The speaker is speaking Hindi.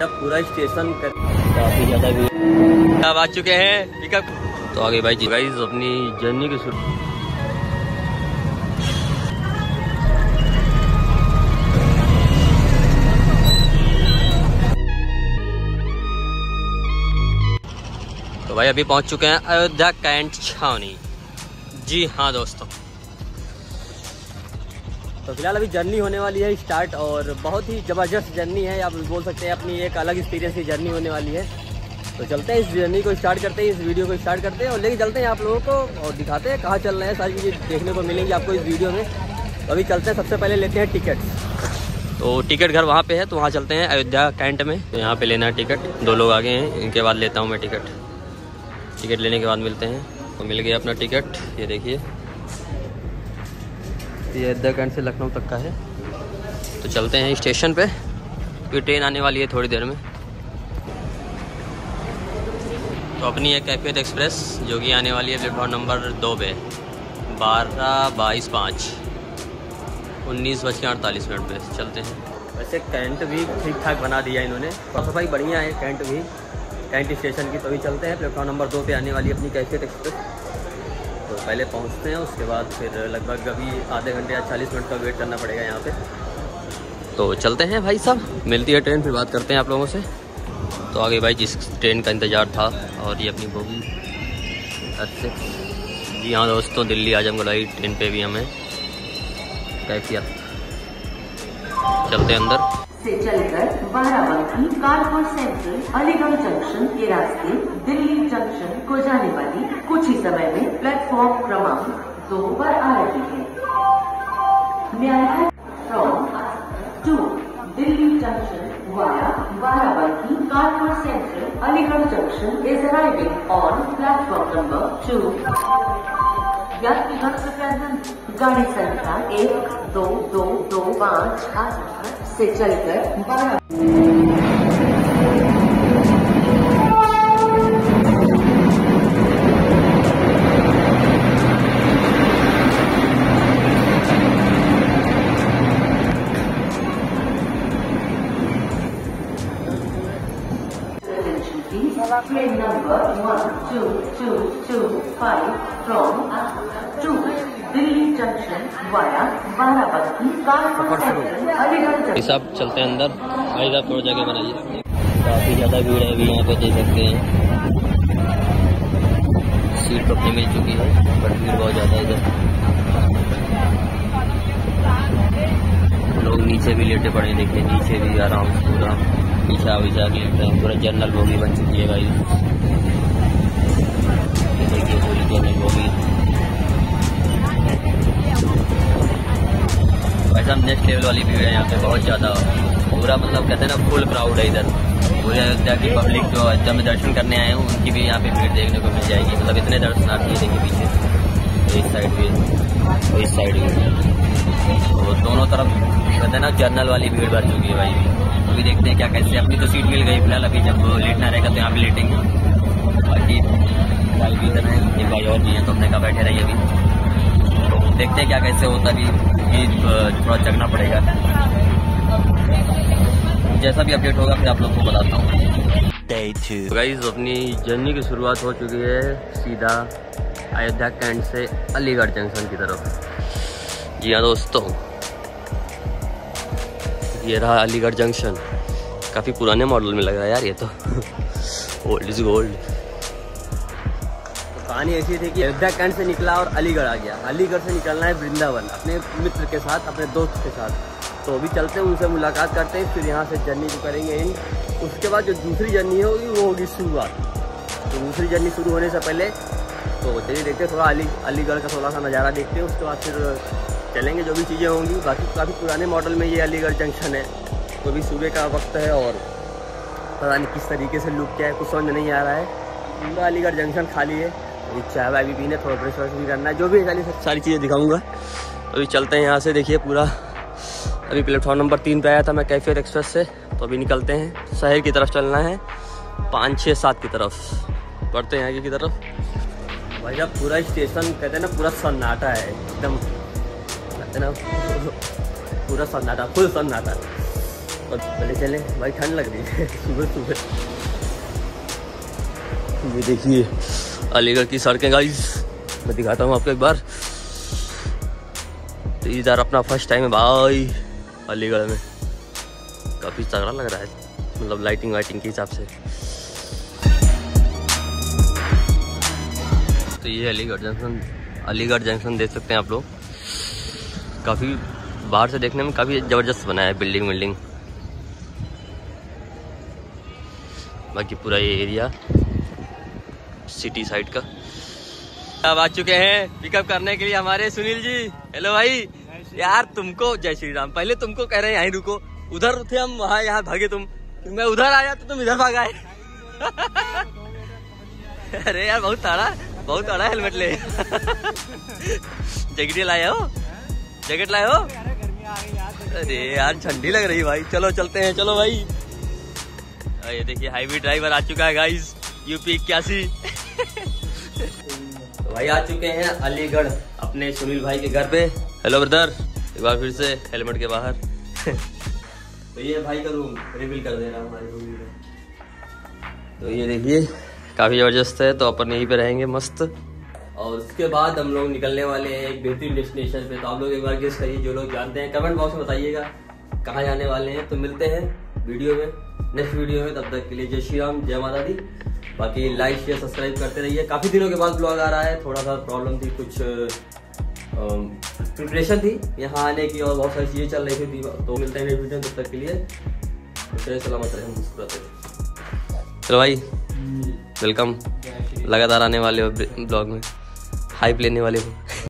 तब पूरा स्टेशन कर काफ़ी ज़्यादा अब आ चुके हैं पिकअप तो आगे भाई जी गाइस अपनी जर्नी की शुरू तो भाई अभी पहुँच चुके हैं अयोध्या कैंट छावनी। जी हाँ दोस्तों। तो फ़िलहाल अभी जर्नी होने वाली है स्टार्ट और बहुत ही ज़बरदस्त जर्नी है, आप बोल सकते हैं, अपनी एक अलग एक्सपीरियंस की जर्नी होने वाली है। तो चलते हैं इस जर्नी को स्टार्ट करते हैं, इस वीडियो को स्टार्ट करते हैं और लेके चलते हैं आप लोगों को और दिखाते हैं कहाँ चल रहे हैं, सारी चीज़ें देखने को मिलेंगी आपको इस वीडियो में। तो अभी चलते हैं, सबसे पहले लेते हैं टिकट तो टिकट घर वहाँ पे है तो वहाँ चलते हैं अयोध्या कैंट में तो यहाँ पे लेना है टिकट दो लोग आगे हैं, इनके बाद लेता हूँ मैं टिकट टिकट लेने के बाद मिलते हैं तो मिल गया अपना टिकट ये देखिए। ये कैंट से लखनऊ तक का है। तो चलते हैं स्टेशन पे। क्योंकि ट्रेन आने वाली है थोड़ी देर में। तो अपनी है कैफियत एक्सप्रेस जो कि आने वाली है प्लेटफॉर्म नंबर दो पे। बारह बाईस पाँच। उन्नीस बज के अड़तालीस मिनट पे। चलते हैं। वैसे कैंट भी ठीक ठाक बना दिया इन्होंने। साफ़ सफ़ाई बढ़िया है कैंट भी। कैंट स्टेशन की तो अभी चलते हैं। प्लेटफॉर्म नंबर दो पे आने वाली अपनी कैफियत एक्सप्रेस। तो पहले पहुँचते हैं, उसके बाद फिर लगभग अभी आधे घंटे या चालीस मिनट का वेट करना पड़ेगा यहाँ पे। तो चलते हैं भाई साहब, मिलती है ट्रेन, फिर बात करते हैं आप लोगों से। तो आगे भाई, जिस ट्रेन का इंतज़ार था, और ये अपनी बोगी अच्छे जी हाँ दोस्तों, दिल्ली आजमगढ़ वाली ट्रेन पे भी हमें कैफियत। चलते हैं अंदर। से चलकर बाराबंकी कानपुर सेंट्रल, अलीगढ़ जंक्शन के रास्ते दिल्ली जंक्शन को जाने वाली कुछ ही समय में प्लेटफॉर्म क्रमांक दो पर आ रही है न्याय from to Delhi junction via Barabanki Kanpur central, Aligarh junction on platform number two. यात्रीगण कृपया ध्यान दें। गाड़ी संख्या एक दो दो दो पाँच आठ से चलकर बारह। Two two two five from to Delhi Junction via Barabanki, Kanpur Central, Aligarh भाई चलते हैं अंदर। भाई साहब थोड़ी जगह बनाइए। काफ़ी ज़्यादा भीड़ है अभी यहाँ पे देख सकते हैं। सीट तो अपनी मिल चुकी है बट भीड़ बहुत ज़्यादा है इधर। लोग नीचे भी लेटे पड़े हैं, देखिए नीचे भी आराम से पूरा पीछा विछा के लेटे हैं पूरा जनरल बोगी बन चुकी है भाई वैसे हम नेक्स्ट लेवल वाली भीड़ है यहाँ पे, बहुत ज़्यादा। पूरा मतलब कहते हैं ना फुल क्राउड है इधर। पूरे अयोध्या की पब्लिक जो अयोध्या में दर्शन करने आए हैं, उनकी भी यहाँ पे भीड़ देखने को मिल जाएगी। मतलब इतने दर्शनार्थी हैं देखिए पीछे। तो इस साइड भी तो इस साइड भी तो दोनों तरफ़ कहते हैं ना जर्नल वाली भीड़ भर चुकी है भाई। अभी देखते हैं क्या, कैसे। अपनी तो सीट मिल गई फ़िलहाल, अभी जब लेटना रहेगा तो यहाँ पे लेटेंगे बाकी भाई भी इधर है एक भाई और भी हैं तो हमने कहा बैठे रहिए अभी। तो देखते हैं क्या कैसे होता भी ये थोड़ा जगना पड़ेगा। जैसा भी अपडेट होगा फिर आप लोग को बताता हूँ। गाइज़ अपनी जर्नी की शुरुआत हो चुकी है सीधा अयोध्या कैंट से अलीगढ़ जंक्शन की तरफ़। जी हाँ दोस्तों। ये रहा अलीगढ़ जंक्शन काफ़ी पुराने मॉडल में लग रहा है यार ये तो। ओल्ड इज़ गोल्ड तो कहानी ऐसी थी कि अयोध्या कैंट से निकला और अलीगढ़ आ गया। अलीगढ़ से निकलना है वृंदावन, अपने मित्र के साथ, अपने दोस्त के साथ। तो अभी चलते हैं, उनसे मुलाकात करते हैं, फिर यहाँ से जर्नी करेंगे इन उसके बाद जो दूसरी जर्नी होगी, वो होगी शुरुआत। तो दूसरी जर्नी शुरू होने से पहले तो चलिए देखते हैं, थोड़ा अली, अलीगढ़ का थोड़ा सा नज़ारा देखते हैं, उसके बाद फिर चलेंगे, जो भी चीज़ें होंगी। बाकी काफ़ी पुराने मॉडल में ये अलीगढ़ जंक्शन है। तो अभी सुबह का वक्त है और पता नहीं किस तरीके से लुक क्या है, कुछ समझ नहीं आ रहा है। पूरा अलीगढ़ जंक्शन खाली है। अभी चाय वाय भी पीने, थोड़ा ब्रश व्रश भी करना जो भी है, सारी सारी चीज़ें दिखाऊँगा। अभी चलते हैं यहाँ से, देखिए पूरा। अभी प्लेटफॉर्म नंबर तीन पे आया था मैं कैफियत एक्सप्रेस से तो अभी निकलते हैं। शहर की तरफ़ चलना है, पाँच छः सात की तरफ़। बढ़ते हैं आगे की तरफ़। भाई साहब, पूरा स्टेशन कहते हैं ना, पूरा सन्नाटा है, एकदम। कहते हैं ना, पूरा सन्नाटा फुल सन्नाटा। और पहले चले, भाई ठंड लग रही है सुबह सुबह ये देखिए अलीगढ़ की सड़कें गाइस मैं दिखाता हूँ आपको एक बार। तो इधर अपना फ़र्स्ट टाइम है भाई, अलीगढ़ में। काफ़ी तगड़ा लग रहा है मतलब लाइटिंग वाइटिंग के हिसाब से। तो ये अलीगढ़ जंक्शन अलीगढ़ जंक्शन देख सकते हैं आप लोग। काफ़ी बाहर से देखने में काफ़ी ज़बरदस्त बना है बिल्डिंग विल्डिंग बाकी पूरा ये एरिया सिटी साइड का। अब आ चुके हैं पिकअप करने के लिए हमारे सुनील जी। हेलो भाई। यार तुमको, जय श्री राम। पहले तुमको कह रहे हैं, यहीं रुको। उधर थे हम, वहाँ यहाँ भागे तुम। मैं उधर आया तो तुम इधर भाग अरे यार, बहुत ताड़ा बहुत ताड़ा हेलमेट ले। जैकेट लाए हो? जैकेट लाए हो? अरे यार, ठंडी लग रही भाई। चलो, चलते हैं। चलो भाई। ये देखिए हाईवे ड्राइवर आ चुका है गाइस यूपी इक्यासी। तो भाई आ चुके हैं अलीगढ़ अपने सुनील भाई के घर पे। हेलो ब्रदर एक बार फिर से हेलमेट के बाहर। तो ये भाई का रूम रिवील कर देना हमारे रूम में। तो ये देखिए काफ़ी ज़बरदस्त है तो अपन यहीं पे रहेंगे मस्त। और उसके बाद हम लोग निकलने वाले हैं एक बेहतरीन डेस्टिनेशन पे। तो आप लोग एक बार गेस करिए जो लोग जानते हैं कमेंट बॉक्स में बताइएगा कहाँ जाने वाले हैं। तो मिलते हैं वीडियो में नेक्स्ट वीडियो में। तब तक के लिए जय श्री राम जय माता दी। बाकी लाइक शेयर सब्सक्राइब करते रहिए। काफ़ी दिनों के बाद ब्लॉग आ रहा है। थोड़ा सा प्रॉब्लम थी कुछ प्रिपरेशन थी। यहाँ आने की और बहुत सारी चीज़ें चल रही थी। तो मिलते हैं वीडियो तब तक के लिए तो सलामत रहे मुस्कुराते चलो भाई वेलकम लगातार आने वाले हो ब्लॉग में। हाइप लेने वाले हो।